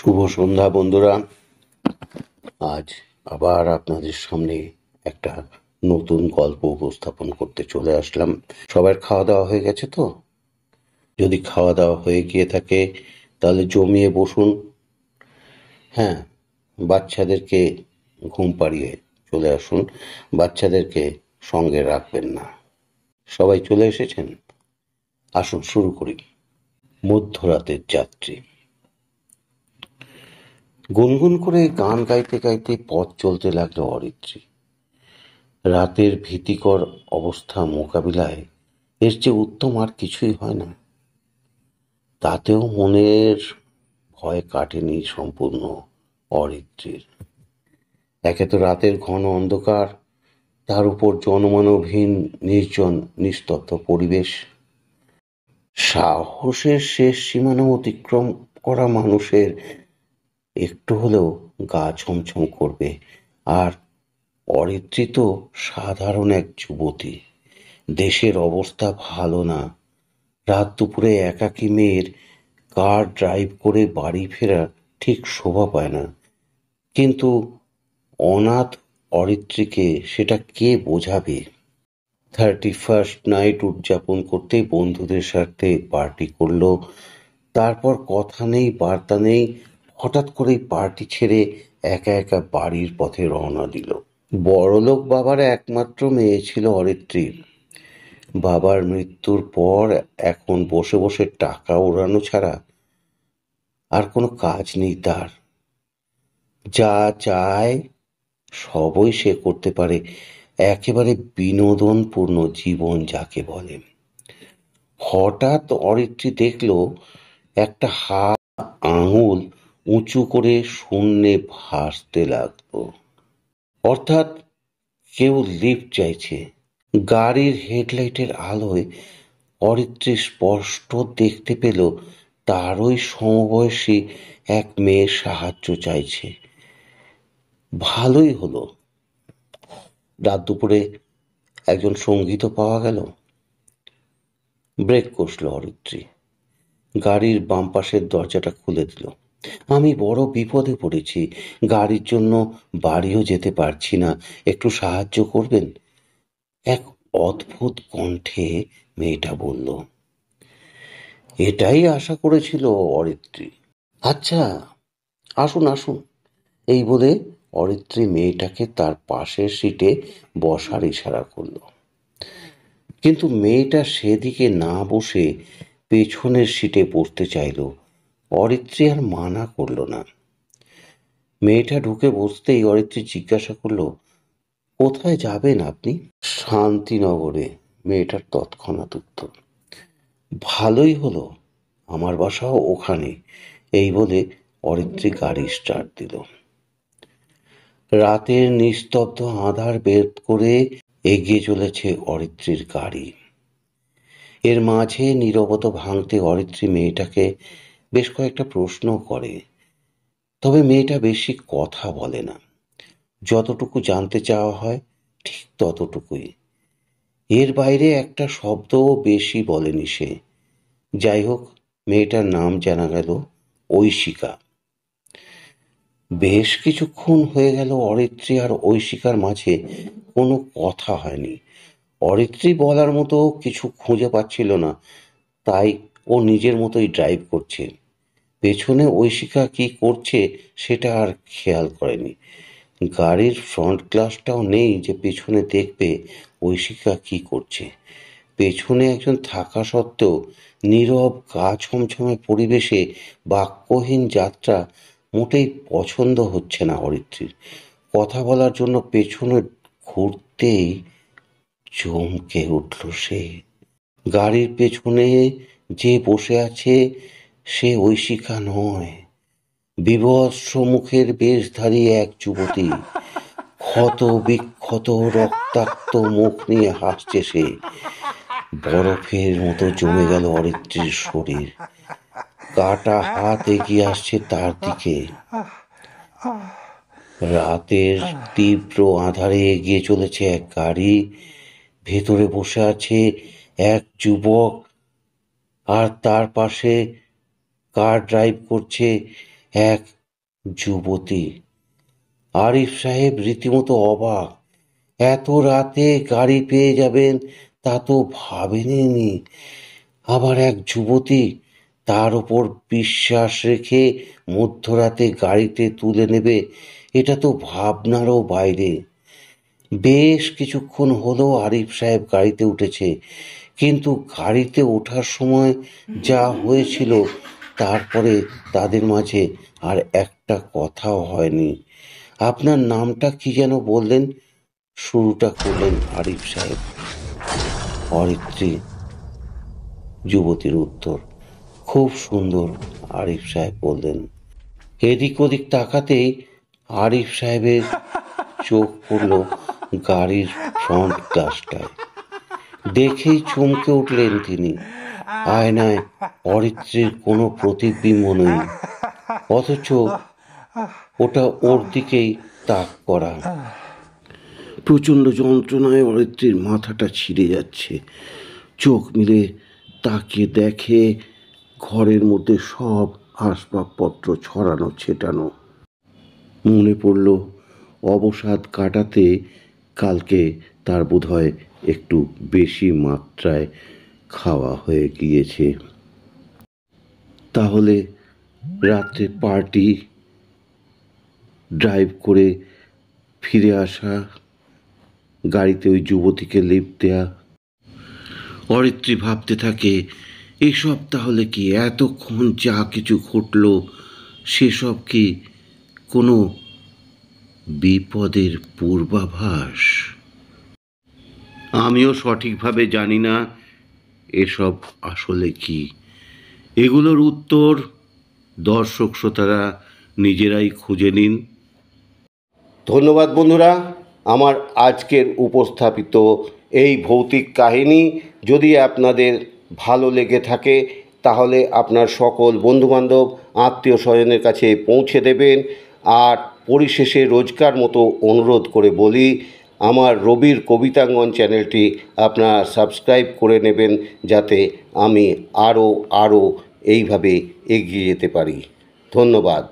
শুভ সন্ধ্যা, বন্ধুরা। আজ আবার আপনাদের সামনে একটা নতুন গল্প উপস্থাপন করতে চলে আসলাম। সবার খাওয়া দাওয়া হয়ে গেছে তো? যদি খাওয়া দাওয়া হয়ে গিয়ে থাকে, তাহলে জমিয়ে বসুন। হ্যাঁ বাচ্চাদেরকে ঘুম পাড়িয়ে চলে আসুন। বাচ্চাদেরকে সঙ্গে রাখবেন না। সবাই চলে এসেছেন? আসুন, শুরু করি। মধ্যরাতের যাত্রী। গুনগুন করে গান গাইতে গাইতে পথ চলতে লাগল অরিত্রী। রাতের ভীতিকর অবস্থা মোকাবিলায় এর চেয়ে উত্তম আর কিছুই হয় না। তাতেও মনের ভয় কাটেনি সম্পূর্ণ অরিত্রীর। একে তো রাতের ঘন অন্ধকার, তার উপর জনমানবহীন নির্জন নিস্তব্ধ পরিবেশ। সাহসের শেষ সীমানা অতিক্রম করা মানুষের একটু হলেও গা ছমছম করবে। আর অরিত্রী তো সাধারণ এক যুবতী। দেশের অবস্থা ভালো না। রাত দুপুরে একাকী মেয়ের কার ড্রাইভ করে বাড়ি ফেরা ঠিক শোভা পায় না। কিন্তু অনাথ অরিত্রীকে সেটা কে বোঝাবে? থার্টি ফার্স্ট নাইট উদযাপন করতে বন্ধুদের সাথে পার্টি করল। তারপর কথা নেই, বার্তা নেই হঠাৎ করেই পার্টি ছেড়ে একা একা বাড়ির পথে রওনা দিল। বড়লোক বাবার একমাত্র মেয়ে ছিল অরিত্রীর। বাবার মৃত্যুর পর এখন বসে বসে টাকা ওড়ানো ছাড়া আর কোনো কাজ নেই তার। যা চায় সবই সে করতে পারে, একেবারে বিনোদনপূর্ণ জীবন যাকে বলে। হঠাৎ অরিত্রী দেখল একটা হাত, আঙুল উঁচু করে শূন্যে ভাসতে লাগল। অর্থাৎ কেউ লিফট চাইছে। গাড়ির হেডলাইটের আলোয় অরিত্রী স্পষ্ট দেখতে পেল, তারই সমবয়সী এক মেয়ে সাহায্য চাইছে। ভালোই হলো। রাত দুপুরে একজন সঙ্গীতও পাওয়া গেল। ব্রেক কষল অরিত্রী। গাড়ির বাম পাশের দরজাটা খুলে দিল। আমি বড় বিপদে পড়েছি। গাড়ির জন্য বাড়িও যেতে পারছি না। একটু সাহায্য করবেন? এক অদ্ভুত কণ্ঠে মেয়েটা বলল, এটাই আশা করেছিল অরিত্রী। আচ্ছা আসুন আসুন। এই বলে অরিত্রী মেয়েটাকে তার পাশের সিটে বসার ইশারা করল। কিন্তু মেয়েটা সেদিকে না বসে পেছনের সিটে বসতে চাইল। অরিত্রী আর মানা করল না। মেয়েটা ঢুকে বসতেই অরিত্রী জিজ্ঞাসা করল, কোথায় যাবেন আপনি? শান্তিনগরে। মেয়েটার তৎক্ষণাৎ উত্তর, ভালোই হলো, আমার বাসাও ওখানে। এই বলে অরিত্রী গাড়ি স্টার্ট দিল। রাতের নিস্তব্ধ আধার বের করে এগিয়ে চলেছে অরিত্রীর গাড়ি। এর মাঝে নীরবত ভাঙতে অরিত্রী মেয়েটাকে বেশ কয়েকটা প্রশ্ন করে। তবে মেয়েটা বেশি কথা বলে না। যতটুকু জানতে চাওয়া হয়, ঠিক ততটুকুই। এর বাইরে একটা শব্দও বেশি বলেনি সে। যাই হোক, মেয়েটার নাম জানা গেল ঐশিকা। বেশ কিছুক্ষণ হয়ে গেল অরিত্রী আর ঐশিকার মাঝে। কোনো কথা হয়নি। অরিত্রী বলার মতো কিছু খুঁজে পাচ্ছিল না, তাই ও নিজের মতোই ড্রাইভ করছে। পেছনে ঐশিকা কি করছে সেটা আর খেয়াল করেনি। গাড়ির ফ্রন্ট গ্লাসটাও নেই যে পেছনে দেখবে ঐশিকা কি করছে। পেছনে একজন থাকা সত্ত্বেও নীরব গা ছমছমে পরিবেশে বাক্যহীন যাত্রা মোটেই পছন্দ হচ্ছে না অরিত্রীর। কথা বলার জন্য পেছনে ঘুরতেই চমকে উঠল সে। গাড়ির পেছনে যে বসে আছে সে ঐশিকা নয়। বিভৎস মুখের বেশধারী এক যুবতী। ক্ষত বিক্ষত রক্তাক্ত মুখ নিয়ে হাসছে সে। বরফের মতো জমে গেল অরিত্রীর শরীর। কাটা হাত এগিয়ে আসছে তার দিকে। রাতের তীব্র আধারে এগিয়ে চলেছে এক গাড়ি। ভেতরে বসে আছে এক যুবক। আর তার পাশে কার ড্রাইভ করছে এক যুবতী? আরিফ সাহেব রীতিমতো অবাক। এত রাতে গাড়ি পেয়ে যাবেন তা তো ভাবেনি আবার এক যুবতী তার ওপর বিশ্বাস রেখে মধ্যরাতে গাড়িতে তুলে নেবে, এটা তো ভাবনারও বাইরে। বেশ কিছুক্ষণ হলো আরিফ সাহেব গাড়িতে উঠেছে, কিন্তু গাড়িতে ওঠার সময় যা হয়েছিল তারপরে তাদের মাঝে আর একটা কথাও হয়নি। আপনার নামটা কি যেন বললেন? শুরুটা করলেন আরিফ সাহেব। অরিত্রী, যুবতীর উত্তর। খুব সুন্দর, আরিফ সাহেব বললেন। এদিক ওদিক তাকাতেই আরিফ সাহেবের চোখ পড়ল গাড়ির ফ্রন্ট গ্লাসটায় দেখেই চমকে উঠলেন তিনি। আয়নায় অরিত্রের কোনো প্রতিবিম্ব নেই, অথচ ওটা ওর দিকেই তাক করা। প্রচণ্ড যন্ত্রণায় অরিত্রীর মাথাটা ছিঁড়ে যাচ্ছে। চোখ মিলে তাকে দেখে ঘরের মধ্যে সব আসবাবপত্র ছড়ানো, ছেটানো। মনে পড়ল অবসাদ কাটাতে কালকে তার বোধহয় একটু বেশি মাত্রায় খাওয়া হয়ে গিয়েছে। তাহলে রাত্রে পার্টি ড্রাইভ করে ফিরে আসা, গাড়িতে ওই যুবতীকে লিফট দেয়া। অরিত্রী ভাবতে থাকে, এসব তাহলে কি এতক্ষণ যা কিছু ঘটল, সেসব কি কোনো বিপদের পূর্বাভাস? আমিও সঠিকভাবে জানি না এসব আসলে কি? এগুলোর উত্তর দর্শক শ্রোতারা নিজেরাই খুঁজে নিন। ধন্যবাদ বন্ধুরা, আমার আজকের উপস্থাপিত এই ভৌতিক কাহিনী যদি আপনাদের ভালো লেগে থাকে, তাহলে আপনার সকল বন্ধুবান্ধব আত্মীয় স্বজনের কাছে পৌঁছে দেবেন। আর পরিশেষে রোজকার মতো অনুরোধ করে বলি আমার রবির কবিতাঙ্গন চ্যানেলটি আপনারা সাবস্ক্রাইব করে নেবেন যাতে আমি আরও আরও এইভাবে এগিয়ে যেতে পারি। ধন্যবাদ।